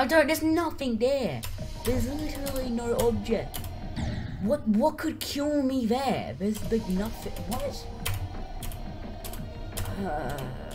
I don't. There's nothing there. There's literally no object. What? What could kill me there? There's like nothing. What? Uh,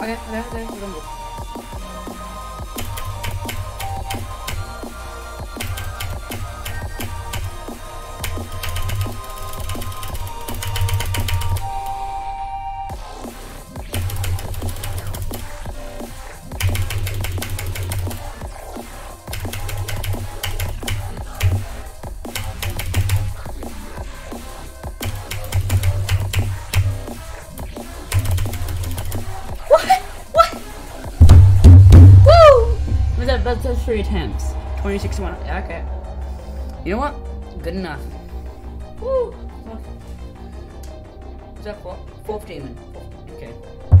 A ver, voy a. that's those three attempts. 2061. Yeah, okay. You know what? Good enough. Woo! Was that four? 14 then. Okay.